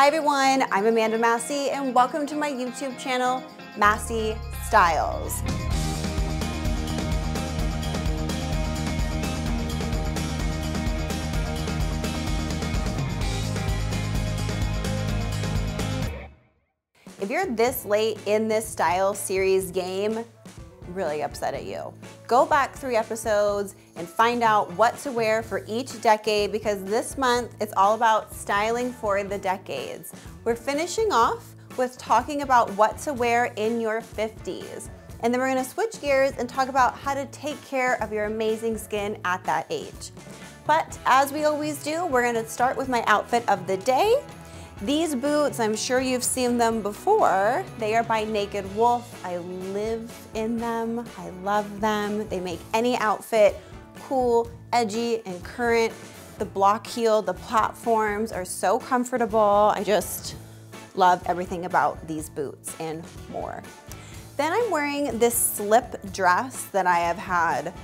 Hi everyone, I'm Amanda Massi and welcome to my YouTube channel, Massi Styles. If you're this late in this style series game, I'm really upset at you. Go back three episodes and find out what to wear for each decade because this month it's all about styling for the decades. We're finishing off with talking about what to wear in your 50s. And then we're gonna switch gears and talk about how to take care of your amazing skin at that age. But as we always do, we're gonna start with my outfit of the day. These boots, I'm sure you've seen them before. They are by Naked Wolfe. I live in them. I love them. They make any outfit cool, edgy, and current. The block heel, the platforms are so comfortable. I just love everything about these boots and more. Then I'm wearing this slip dress that I have had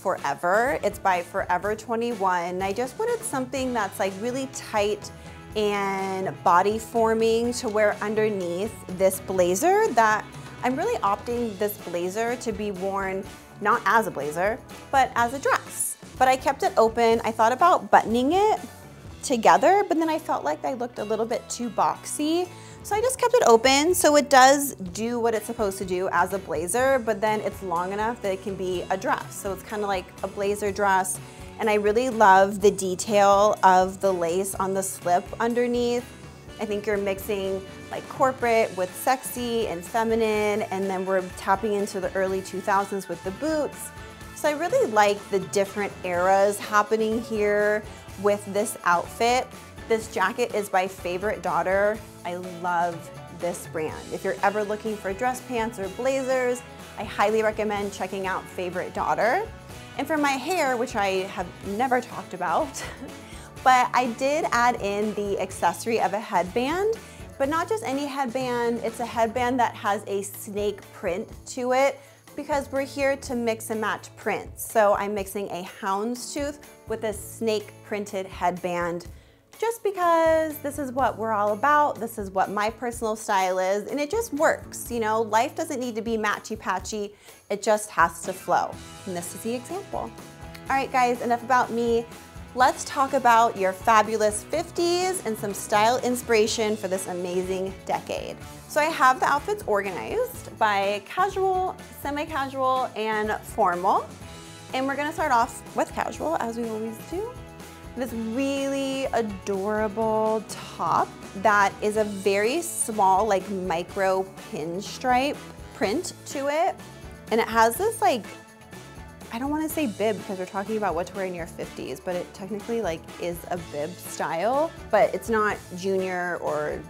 forever. It's by Forever 21. I just wanted something that's like really tight and body forming to wear underneath this blazer that I'm really opting this blazer to be worn not as a blazer, but as a dress. But I kept it open. I thought about buttoning it together, but then I felt like I looked a little bit too boxy. So I just kept it open. So it does do what it's supposed to do as a blazer, but then it's long enough that it can be a dress. So it's kind of like a blazer dress and I really love the detail of the lace on the slip underneath. I think you're mixing like corporate with sexy and feminine, and then we're tapping into the early 2000s with the boots. So I really like the different eras happening here with this outfit. This jacket is by Favorite Daughter. I love this brand. If you're ever looking for dress pants or blazers, I highly recommend checking out Favorite Daughter. And for my hair, which I have never talked about, but I did add in the accessory of a headband, but not just any headband, it's a headband that has a snake print to it because we're here to mix and match prints. So I'm mixing a houndstooth with a snake printed headband just because this is what we're all about. This is what my personal style is and it just works. You know, life doesn't need to be matchy patchy. It just has to flow. And this is the example. All right guys, enough about me. Let's talk about your fabulous 50s and some style inspiration for this amazing decade. So I have the outfits organized by casual, semi-casual, and formal. And we're gonna start off with casual as we always do this really adorable top that is a very small like micro pinstripe print to it. And it has this like, I don't wanna say bib because we're talking about what to wear in your 50s, but it technically like is a bib style, but it's not junior or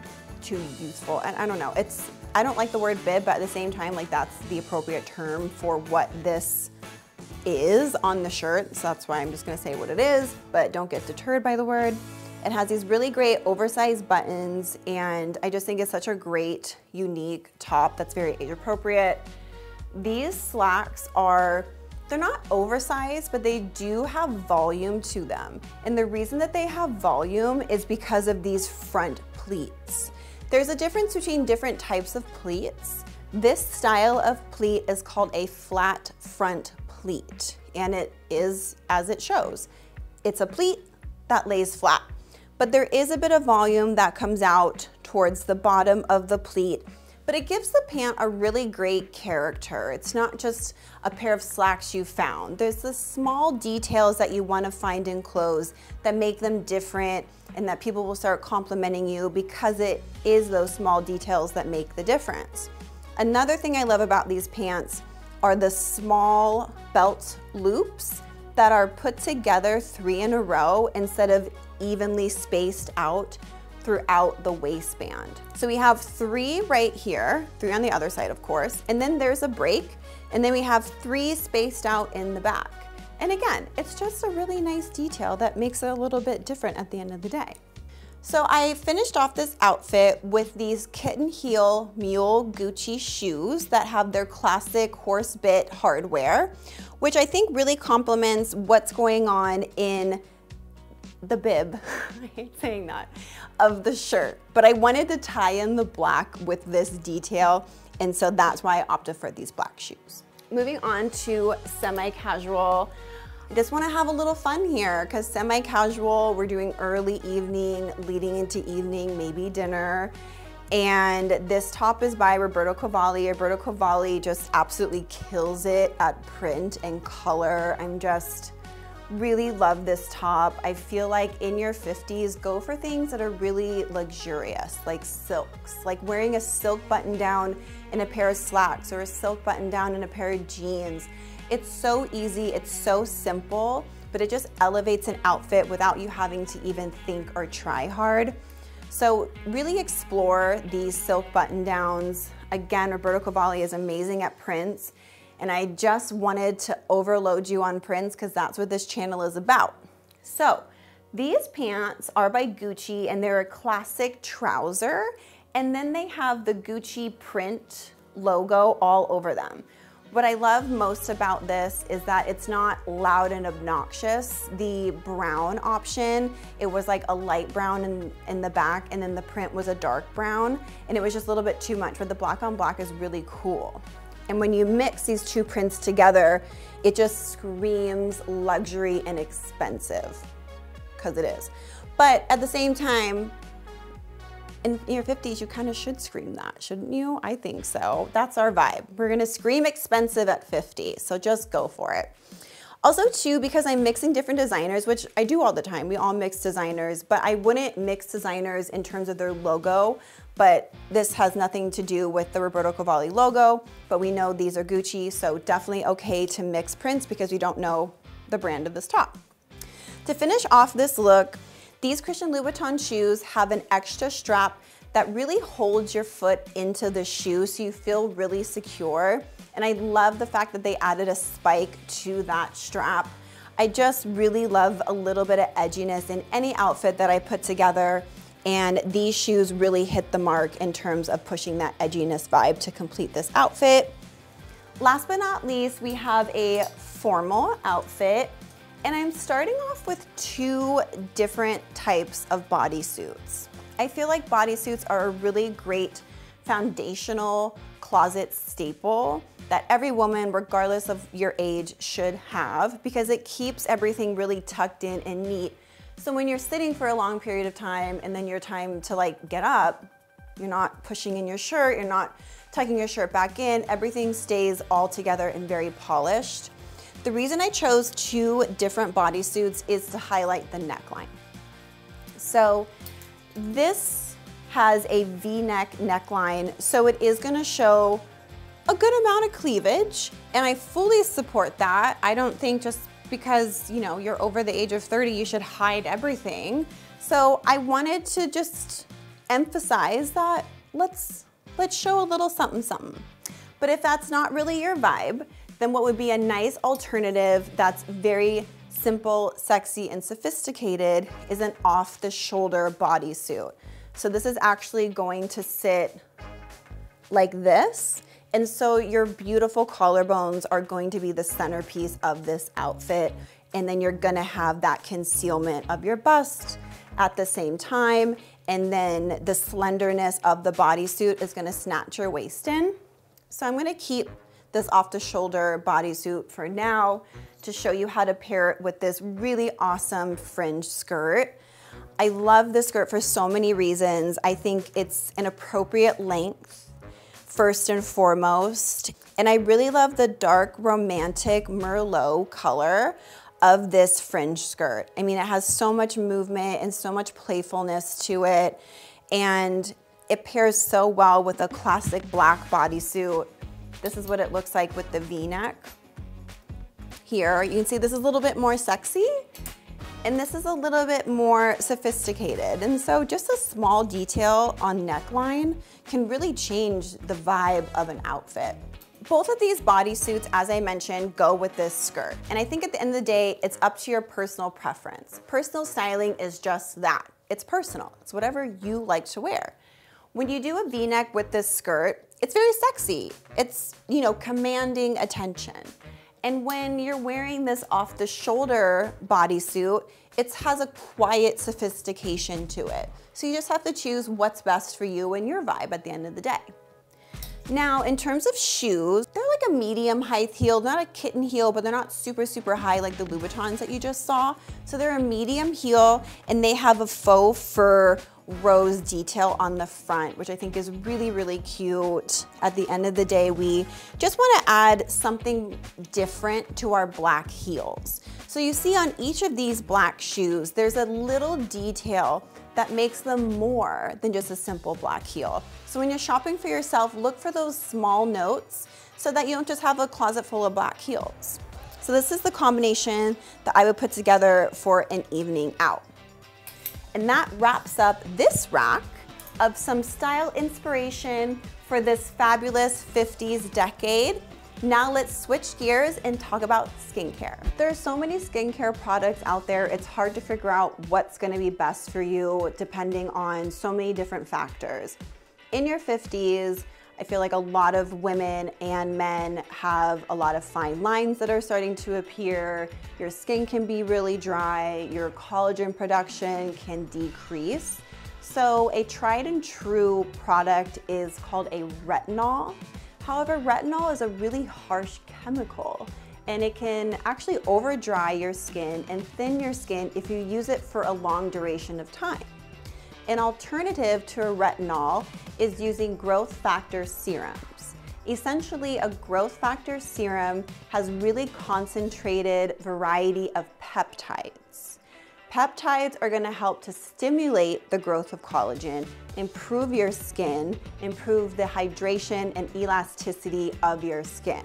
too youthful. And I don't know, it's, I don't like the word bib, but at the same time, like that's the appropriate term for what this is on the shirt, so that's why I'm just gonna say what it is, but don't get deterred by the word. It has these really great oversized buttons and I just think it's such a great, unique top that's very age appropriate. These slacks are, they're not oversized, but they do have volume to them. And the reason that they have volume is because of these front pleats. There's a difference between different types of pleats. This style of pleat is called a flat front pleat, and it is as it shows. It's a pleat that lays flat, but there is a bit of volume that comes out towards the bottom of the pleat, but it gives the pant a really great character. It's not just a pair of slacks you found. There's the small details that you wanna find in clothes that make them different and that people will start complimenting you because it is those small details that make the difference. Another thing I love about these pants are the small belt loops that are put together three in a row instead of evenly spaced out throughout the waistband. So we have three right here, three on the other side of course, and then there's a break, and then we have three spaced out in the back. And again, it's just a really nice detail that makes it a little bit different at the end of the day. So I finished off this outfit with these kitten heel mule Gucci shoes that have their classic horse bit hardware, which I think really complements what's going on in the bib, I hate saying that, of the shirt. But I wanted to tie in the black with this detail, and so that's why I opted for these black shoes. Moving on to semi-casual. I just wanna have a little fun here because semi-casual, we're doing early evening, leading into evening, maybe dinner. And this top is by Roberto Cavalli. Roberto Cavalli just absolutely kills it at print and color. I'm just, really love this top. I feel like in your 50s, go for things that are really luxurious, like silks, like wearing a silk button down in a pair of slacks or a silk button down in a pair of jeans. It's so easy, it's so simple, but it just elevates an outfit without you having to even think or try hard. So really explore these silk button downs. Again, Roberto Cavalli is amazing at prints and I just wanted to overload you on prints because that's what this channel is about. So these pants are by Gucci and they're a classic trouser and then they have the Gucci print logo all over them. What I love most about this is that it's not loud and obnoxious. The brown option, it was like a light brown in, in the back and then the print was a dark brown and it was just a little bit too much, but the black on black is really cool. And when you mix these two prints together, it just screams luxury and expensive, because it is. But at the same time, in your 50s, you kind of should scream that, shouldn't you? I think so. That's our vibe. We're gonna scream expensive at 50, so just go for it. Also too, because I'm mixing different designers, which I do all the time, we all mix designers, but I wouldn't mix designers in terms of their logo but this has nothing to do with the Roberto Cavalli logo, but we know these are Gucci, so definitely okay to mix prints because we don't know the brand of this top. To finish off this look, these Christian Louboutin shoes have an extra strap that really holds your foot into the shoe so you feel really secure. And I love the fact that they added a spike to that strap. I just really love a little bit of edginess in any outfit that I put together. And these shoes really hit the mark in terms of pushing that edginess vibe to complete this outfit. Last but not least, we have a formal outfit. And I'm starting off with two different types of bodysuits. I feel like bodysuits are a really great foundational closet staple that every woman, regardless of your age, should have because it keeps everything really tucked in and neat so when you're sitting for a long period of time and then your time to like get up, you're not pushing in your shirt, you're not tucking your shirt back in, everything stays all together and very polished. The reason I chose two different bodysuits is to highlight the neckline. So this has a V-neck neckline, so it is gonna show a good amount of cleavage, and I fully support that. I don't think just because, you know, you're over the age of 30, you should hide everything. So I wanted to just emphasize that let's, let's show a little something something. But if that's not really your vibe, then what would be a nice alternative that's very simple, sexy, and sophisticated is an off-the-shoulder bodysuit. So this is actually going to sit like this and so your beautiful collarbones are going to be the centerpiece of this outfit. And then you're gonna have that concealment of your bust at the same time. And then the slenderness of the bodysuit is gonna snatch your waist in. So I'm gonna keep this off the shoulder bodysuit for now to show you how to pair it with this really awesome fringe skirt. I love this skirt for so many reasons. I think it's an appropriate length first and foremost. And I really love the dark romantic Merlot color of this fringe skirt. I mean, it has so much movement and so much playfulness to it. And it pairs so well with a classic black bodysuit. This is what it looks like with the V-neck. Here, you can see this is a little bit more sexy and this is a little bit more sophisticated. And so just a small detail on neckline can really change the vibe of an outfit. Both of these bodysuits, as I mentioned, go with this skirt. And I think at the end of the day, it's up to your personal preference. Personal styling is just that. It's personal. It's whatever you like to wear. When you do a v-neck with this skirt, it's very sexy. It's, you know, commanding attention. And when you're wearing this off the shoulder bodysuit, it has a quiet sophistication to it. So you just have to choose what's best for you and your vibe at the end of the day. Now, in terms of shoes, they're like a medium height heel, not a kitten heel, but they're not super, super high like the Louboutins that you just saw. So they're a medium heel and they have a faux fur rose detail on the front, which I think is really, really cute. At the end of the day, we just wanna add something different to our black heels. So you see on each of these black shoes, there's a little detail that makes them more than just a simple black heel. So when you're shopping for yourself, look for those small notes so that you don't just have a closet full of black heels. So this is the combination that I would put together for an evening out. And that wraps up this rack of some style inspiration for this fabulous 50s decade. Now let's switch gears and talk about skincare. There are so many skincare products out there, it's hard to figure out what's gonna be best for you depending on so many different factors. In your 50s, I feel like a lot of women and men have a lot of fine lines that are starting to appear. Your skin can be really dry, your collagen production can decrease. So a tried and true product is called a retinol. However, retinol is a really harsh chemical and it can actually over dry your skin and thin your skin if you use it for a long duration of time. An alternative to a retinol is using growth factor serums. Essentially, a growth factor serum has really concentrated variety of peptides. Peptides are gonna help to stimulate the growth of collagen, improve your skin, improve the hydration and elasticity of your skin.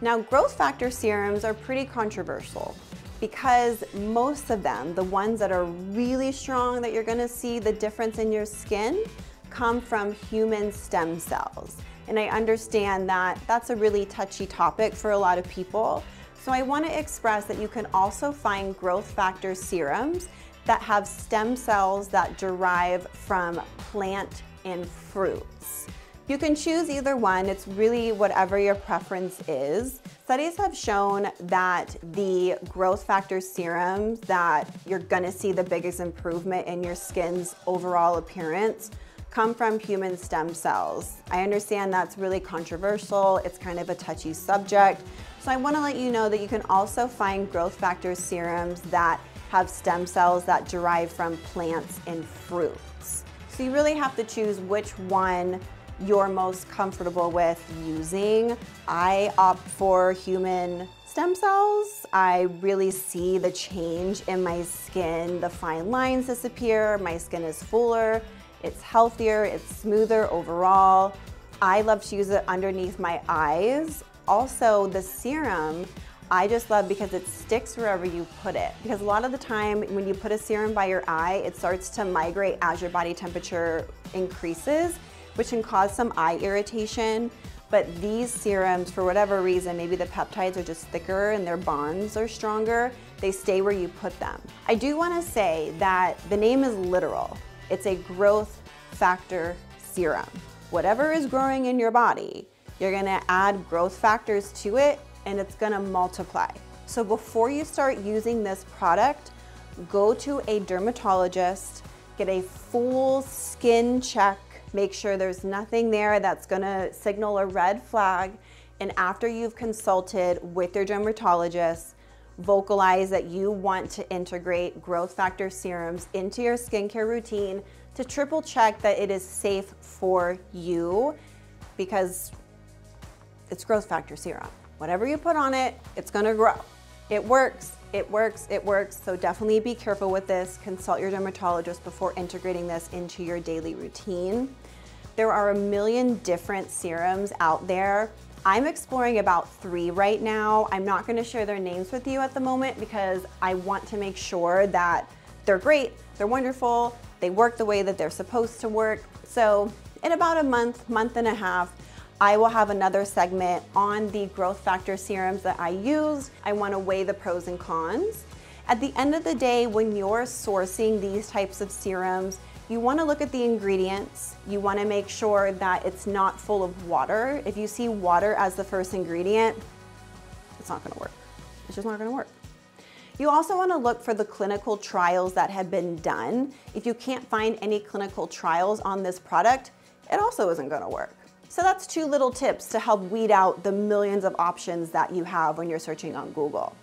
Now, growth factor serums are pretty controversial because most of them, the ones that are really strong that you're gonna see the difference in your skin, come from human stem cells. And I understand that that's a really touchy topic for a lot of people. So I wanna express that you can also find growth factor serums that have stem cells that derive from plant and fruits. You can choose either one, it's really whatever your preference is. Studies have shown that the growth factor serums that you're gonna see the biggest improvement in your skin's overall appearance come from human stem cells. I understand that's really controversial, it's kind of a touchy subject, so I wanna let you know that you can also find growth factor serums that have stem cells that derive from plants and fruits. So you really have to choose which one you're most comfortable with using. I opt for human stem cells. I really see the change in my skin. The fine lines disappear, my skin is fuller, it's healthier, it's smoother overall. I love to use it underneath my eyes also, the serum, I just love because it sticks wherever you put it. Because a lot of the time when you put a serum by your eye, it starts to migrate as your body temperature increases, which can cause some eye irritation. But these serums, for whatever reason, maybe the peptides are just thicker and their bonds are stronger, they stay where you put them. I do wanna say that the name is literal. It's a growth factor serum. Whatever is growing in your body, you're gonna add growth factors to it and it's gonna multiply. So before you start using this product, go to a dermatologist, get a full skin check, make sure there's nothing there that's gonna signal a red flag. And after you've consulted with your dermatologist, vocalize that you want to integrate growth factor serums into your skincare routine to triple check that it is safe for you because it's growth factor serum. Whatever you put on it, it's gonna grow. It works, it works, it works. So definitely be careful with this. Consult your dermatologist before integrating this into your daily routine. There are a million different serums out there. I'm exploring about three right now. I'm not gonna share their names with you at the moment because I want to make sure that they're great, they're wonderful, they work the way that they're supposed to work. So in about a month, month and a half, I will have another segment on the growth factor serums that I use. I wanna weigh the pros and cons. At the end of the day, when you're sourcing these types of serums, you wanna look at the ingredients. You wanna make sure that it's not full of water. If you see water as the first ingredient, it's not gonna work. It's just not gonna work. You also wanna look for the clinical trials that have been done. If you can't find any clinical trials on this product, it also isn't gonna work. So that's two little tips to help weed out the millions of options that you have when you're searching on Google.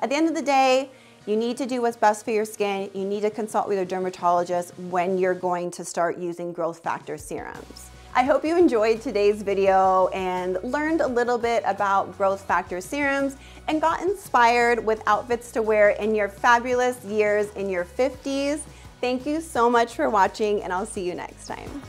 At the end of the day, you need to do what's best for your skin. You need to consult with a dermatologist when you're going to start using growth factor serums. I hope you enjoyed today's video and learned a little bit about growth factor serums and got inspired with outfits to wear in your fabulous years in your 50s. Thank you so much for watching and I'll see you next time.